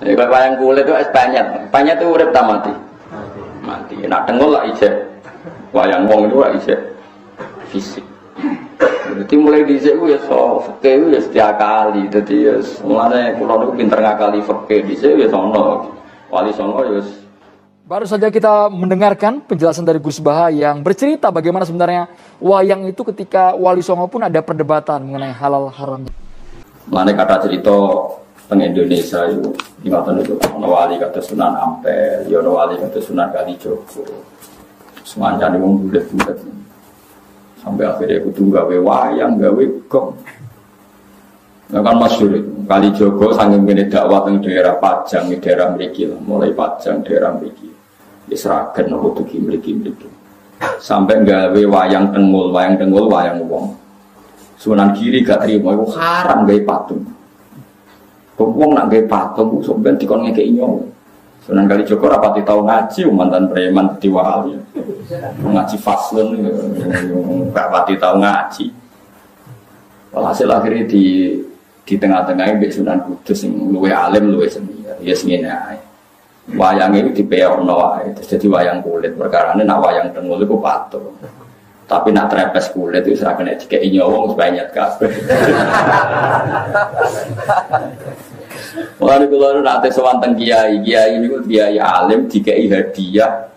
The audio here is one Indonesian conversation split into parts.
Ya kalau wayang kulit itu es banyak, banyak itu urip tak mati. Mati. Nak dengol lah ijek. Wayang wong itu lah ijek fisik. Jadi mulai di sini ya so fakir ya setiap kali. Jadi ya mulanya pulau itu pinter ngakali fakir di sini ya sono. Wali sono ya Baru saja kita mendengarkan penjelasan dari Gus Baha yang bercerita bagaimana sebenarnya wayang itu ketika Wali Songo pun ada perdebatan mengenai halal haram. Mana kata cerita teng Indonesia itu ingatan itu ono wali kata Sunan Ampel, ya ono wali kata Sunan Kalijogo. Semuanya nih mau bulat-bulat. Sampai akhirnya aku tuh gawe wayang, gawe gong. Nah kan masyur itu, Kalijogo sangat gini dakwah teng daerah Pajang, daerah Meriki mulai Pajang, daerah Meriki. Di Seragen, nopo tuh Meriki Meriki. Sampai gawe wayang tengul, wayang tengul, wayang wong. Sunan kiri gak terima, itu haram gawe patung. Wong nak gawe patung, sampai dikon ngekei nyawa. Sunan kali Joko rapati tahu ngaji, mantan preman di wali. Ngaji faslun, gak pati tahu ngaji. Walhasil akhirnya di di tengah-tengah ini Sunan Kudus yang luwe alim, luwe seni. Ya seni ae. Wayang itu di peono wae. Jadi wayang kulit perkara ini nak wayang tengul itu patung. Tapi nak trepes kulit itu serah kena wong sebanyak kabeh. Mulane kula nate sowan teng kiai, kiai niku kiai alim dikai hadiah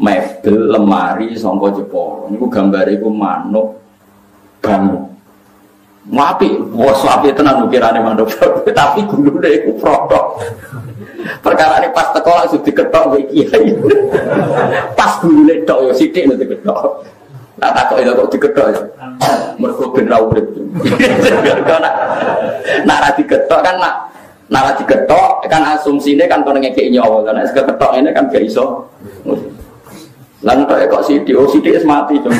mebel lemari sangka Jepara. Niku gambare iku manuk bangun. Wapi, wos wapi tenan ukirane manuk, tapi gulune iku protok. Perkara ini pas teko langsung diketok kowe kiai. Pas gulune tok yo sithik diketok. Nah, takut itu kok diketok ya. Mergo ben ra urip. Nak ra diketok kan nak Nah, diketok kan asumsinya kan kono ngekeki nyawa kan nek ketok ini kan gak iso. Tok kok sithik, oh sithik wis mati to.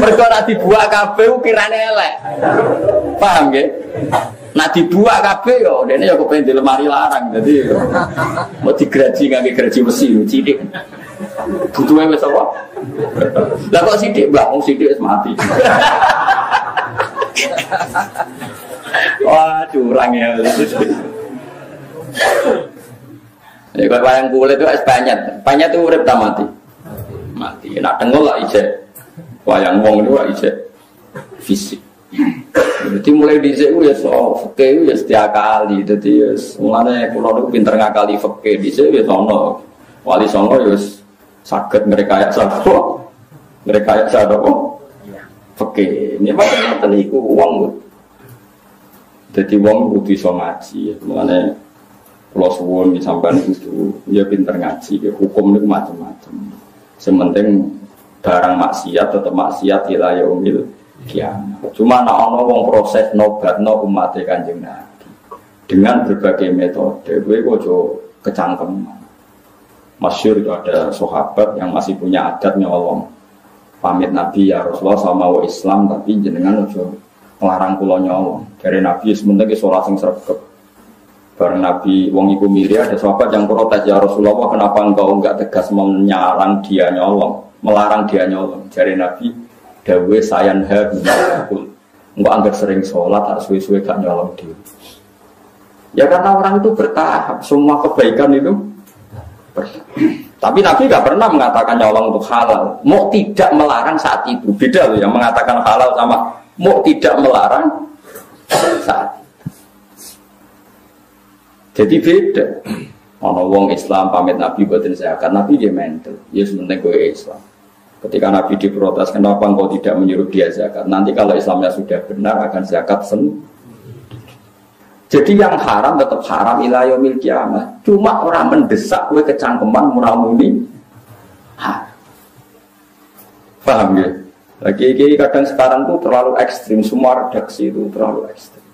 Mergo nek dibuak kabeh ukirane elek. Paham nggih? Nah dibuak kabeh yo dene yo kepen di lemari larang. Jadi mau digraji ngangge graji besi sithik. Butuhe wis apa? Lah kok sithik, Mbak? Wong mati. Wah, curang ya. Ya kalau wayang kulit itu es banyak, banyak itu urip tak mati. Mati. Nak tengok lah ije. Wayang wong itu lah ije fisik. Jadi mulai di sini ya so fakir ya setiap kali. Jadi ya mulanya pulau itu pinter ngakali fakir di sini ya sono. Wali sono ya sakit mereka ya sado. Mereka ya sado. Fakir. Ini macam macam itu uang. Jadi wong kudu iso ngaji, mengenai kalau suwun sampean itu ya pinter ngaji, ya hukum itu macam-macam. Sementing barang maksiat tetap maksiat ila yaumil kiamat. Cuma nak ono wong proses nobat no umat kanjeng Nabi dengan berbagai metode, gue kok kecangkeman. Masyur itu ada sahabat yang masih punya adat nyolong pamit Nabi ya Rasulullah sama wa Islam tapi jenengan ojo ngelarang pulau nyolong dari Nabi sementara ke sholat sing sergap bareng Nabi wong iku miri ada sahabat yang protes ya Rasulullah kenapa engkau enggak tegas menyarang dia nyolong? Melarang dia nyolong. Dari Nabi dawe sayan hakul enggak anggap sering sholat harus suwe-suwe gak nyolong dia. Ya karena orang itu bertahap. Semua kebaikan itu tapi Nabi gak pernah mengatakan nyolong untuk halal mau tidak melarang saat itu beda loh yang mengatakan halal sama mau tidak melarang saat jadi beda Ono wong Islam pamit Nabi buatin zakat, Nabi dia mental, ya sebenarnya gue Islam. Ketika Nabi diprotes, kenapa engkau tidak menyuruh dia zakat? Nanti kalau Islamnya sudah benar akan zakat sen. Jadi yang haram tetap haram ilayomil kiamat. Cuma orang mendesak gue kecangkeman muramuni. Paham ya? Lagi kadang sekarang tuh terlalu ekstrim, semua redaksi itu terlalu ekstrim.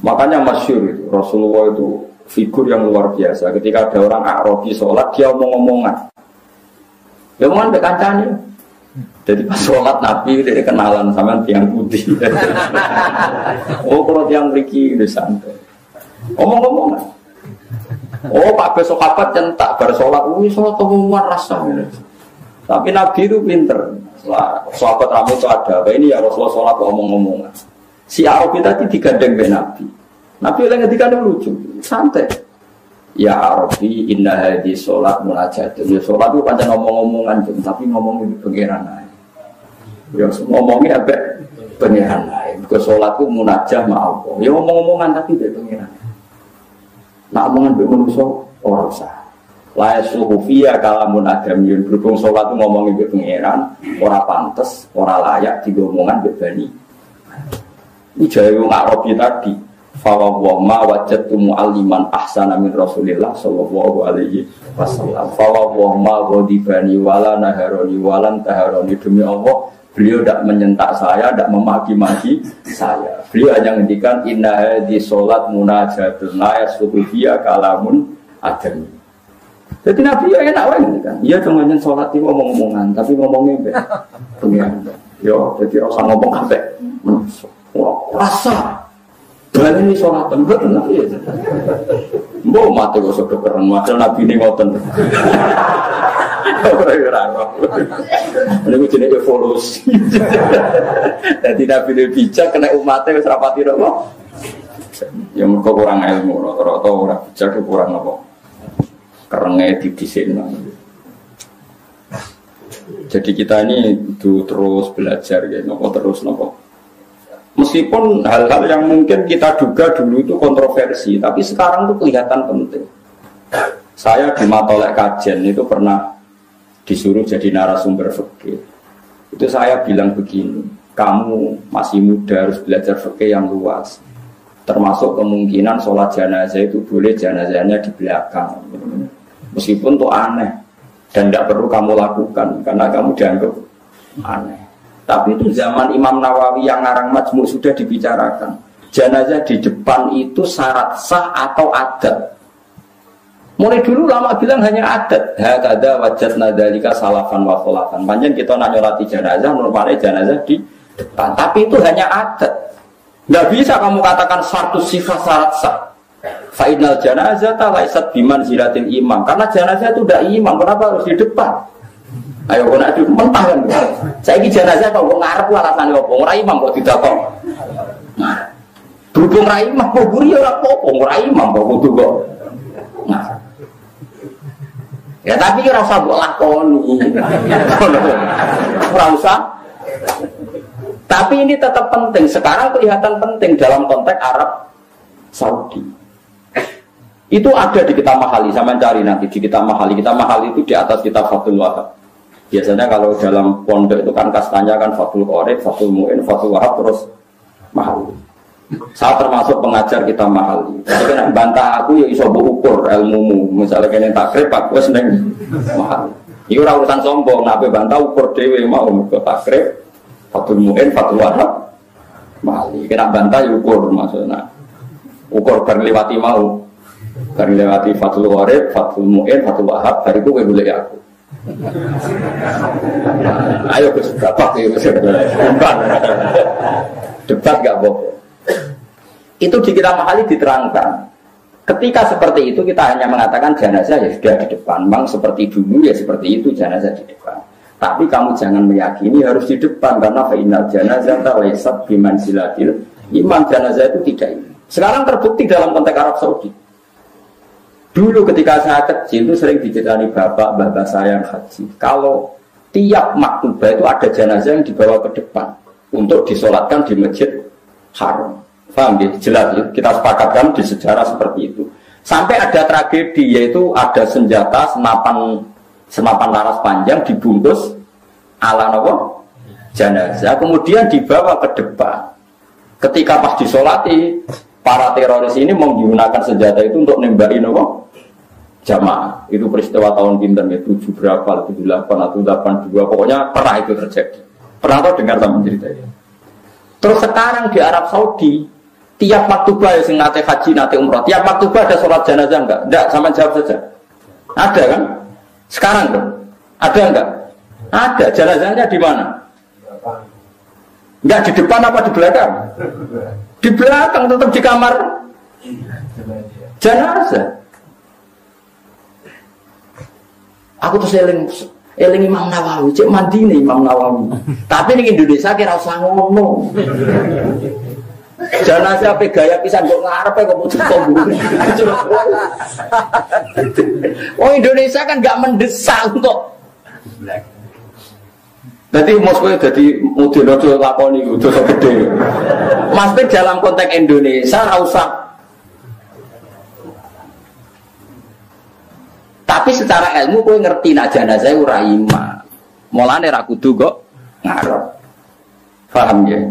Makanya masyur itu, Rasulullah itu figur yang luar biasa. Ketika ada orang Arabi sholat, dia omong-omongan. Ya bekancane. Jadi pas sholat Nabi dia kenalan sama tiang putih. oh kalau tiang beriki udah santai. Omong-omongan. Oh pak besok apa centak bar sholat, wih sholat omongan rasa. Tapi Nabi itu pinter. Sahabat ramai itu ada, apa ini ya Rasulullah sholat omong-omongan. Si Arabi tadi digandeng dengan Nabi. Nabi yang ngendikan lucu, santai. Ya Arabi inna hadi sholat munajat. Ya sholat itu panjang ngomong-ngomongan, tapi ngomong itu pengiran lain. Ya ngomongnya apa? Pengiran lain. Ke sholat itu munajat ma. Ya ngomong-ngomongan tapi itu pengiran. Nak omongan be manusia orang usah. La yasuhu fiya kalamun adamiyun berhubung sholat itu ngomongin be pengiran, ora pantes, ora layak digomongan be bani. Ini jaya Arabi tadi Fawwah ma wajadtu mu'alliman ahsana min Rasulillah sallallahu alaihi wasallam. Fawwah ma ghadibani wala naharoni walan taharoni demi Allah beliau tidak menyentak saya, tidak memaki-maki saya. Beliau hanya ngendikan inna solat munajatun la yasuhu kalamun adami. Jadi Nabi ya enak wae kan. Iya cuma nyen salat itu ngomong-ngomongan, tapi ngomongnya be pengiran. Yo, jadi rasa ngomong kabeh. Rasa Berarti ini sholat tempat nabi ya. Mbok mati kok sudah keren macam nabi ini ngoten. Ini jenis evolusi. Jadi nabi ini bijak kena umatnya wis rapati dong. Ya mereka kurang ilmu, rata-rata orang bijak kurang apa? Kerengnya di disin. Jadi kita ini itu terus belajar gitu, nopo terus nopo Meskipun hal-hal yang mungkin kita duga dulu itu kontroversi, tapi sekarang itu kelihatan penting. Saya di Matolek Kajen itu pernah disuruh jadi narasumber fikih. Itu saya bilang begini, kamu masih muda harus belajar fikih yang luas. Termasuk kemungkinan sholat jenazah itu boleh jenazahnya di belakang. Meskipun itu aneh dan tidak perlu kamu lakukan karena kamu dianggap aneh. Tapi itu zaman Imam Nawawi yang ngarang majmuk sudah dibicarakan. Jenazah di depan itu syarat sah atau adat. Mulai dulu lama bilang hanya adat. Hakada wajat nadalika salafan wa kholafan. Panjang kita nanyolati jenazah, normalnya jenazah di depan. Tapi itu hanya adat. Nggak bisa kamu katakan satu sifat syarat sah. Fa'inal jenazah laisat biman ziratil imam. Karena jenazah itu tidak imam. Kenapa harus di depan? Ayo kok nak mentah kan. Saya ini jenazah kok ngarep alasan apa? Ora imam kok didatok. Nah. Berhubung ra imam kok buri ora apa-apa, ora imam kok kudu kok. Nah. Ya tapi ora usah mbok lakoni. Ora usah. Tapi ini tetap penting. Sekarang kelihatan penting dalam konteks Arab Saudi. Itu ada di kita mahali, sama cari nanti di kita mahali. Kita mahali itu di atas kita Fatul Wahab. Biasanya kalau dalam pondok itu kan kastanya kan Fatul Qorib, Fatul Mu'in, Fatul Wahab terus mahal. Saya termasuk pengajar kita mahal. Tapi kan bantah aku ya iso ukur ilmumu. Misalnya kene takrib aku ning mahal. Ora urusan sombong, nabe bantah ukur dhewe mau ke takrib, Fatul Mu'in, Fatul Wahab mahal. Kena bantah ya ukur maksudnya. Ukur berlewati mau. Berlewati Fatul Qorib, Fatul Mu'in, Fatul Wahab, dari itu gue boleh aku. Ayo ke debat ya, debat. Debat gak bohong. Itu di kita mahali diterangkan. Ketika seperti itu kita hanya mengatakan jenazah ya sudah di depan. Memang seperti dulu ya seperti itu jenazah di depan. Tapi kamu jangan meyakini harus di depan karena final jenazah laisat biman silatil iman jenazah itu tidak ini. Sekarang terbukti dalam konteks Arab Saudi. Dulu ketika saya kecil itu sering diceritani bapak, bapak saya yang haji. Kalau tiap maktubah itu ada jenazah yang dibawa ke depan untuk disolatkan di masjid haram. Paham ya? Jelas ya? Kita sepakatkan di sejarah seperti itu. Sampai ada tragedi yaitu ada senjata senapan senapan laras panjang dibungkus ala nopo jenazah kemudian dibawa ke depan. Ketika pas disolati para teroris ini menggunakan senjata itu untuk nembaki nopo jamaah. Itu peristiwa tahun pinter ya, tujuh berapa, tujuh delapan atau delapan dua, pokoknya pernah itu terjadi. Pernah tau dengar sama ceritanya. Terus sekarang di Arab Saudi, tiap waktu bayar sing nate haji, nate umroh, tiap waktu ada sholat jenazah enggak? Enggak, sama jawab saja. Ada kan? Sekarang tuh, ada enggak? Ada. Jenazahnya di mana? Enggak di depan apa di belakang? Di belakang tetap di kamar jenazah. Aku tuh seling eling Imam Nawawi, cek mandi nih Imam Nawawi. Tapi nih Indonesia kira usah ngono. Jenazah pe gaya pisan kok ngarep kok butuh pemburu. Oh Indonesia kan nggak mendesak untuk jadi Moskow jadi model aja lakoni itu so gede. Mas dalam konteks Indonesia usah Tapi secara ilmu kowe ngerti nak jenazah ora iman. Mulane ra kudu kok ngarep. Paham ya?